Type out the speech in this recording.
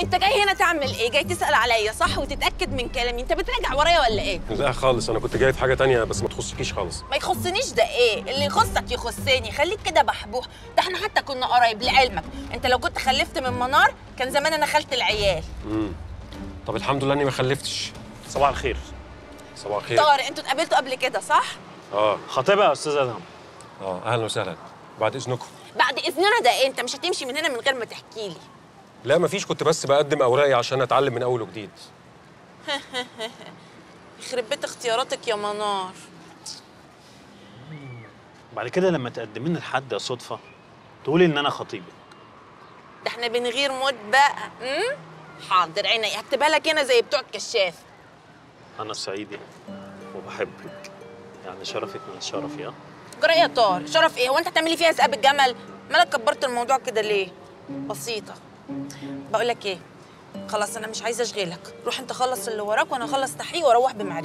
انت جاي هنا تعمل إيه؟ جاي تسأل عليا صح؟ وتتأكد من كلامي. انت بتراجع ورايا ولا إيه؟ لا خالص أنا كنت جاي في حاجة تانية بس ما تخصكيش خالص. ما يخصنيش ده إيه؟ اللي يخصك يخصني. خليك كده بحبوح ده إحنا حتى كنا قرايب لعلمك. انت لو كنت خلفت من منار كان زمان أنا خالت العيال. امم طب الحمد لله اني ما خلفتش. صباح الخير. صباح الخير. طارق أنتوا اتقابلتوا قبل كده صح؟ آه. خطيبها يا أستاذ أدهم. آه أهلا وسهلا. بعد إذنكم. بعد إذننا ده إيه؟ انت مش هتمشي من هنا من غير ما تحكي لي. لا مفيش. كنت بس بقدم أوراقي عشان أتعلم من أول وجديد. يخرب بيت اختياراتك يا منار. بعد كده لما تقدمي لنا لحد صدفة تقولي إن أنا خطيبك. ده إحنا بنغير موت بقى. امم حاضر عيني. هكتبها لك هنا زي بتوع الكشاف. أنا صعيدي وبحبك. يعني شرفك من شرفي آه. جرى إيه يا طارق؟ شرف إيه؟ هو أنت هتعملي فيها ذئاب الجمل مالك كبرت الموضوع كده ليه؟ بسيطة. بقول لك إيه؟ خلاص أنا مش عايزة اشغلك. روح انت خلص اللي وراك وأنا اخلص تحقيق وأروح بمعرفة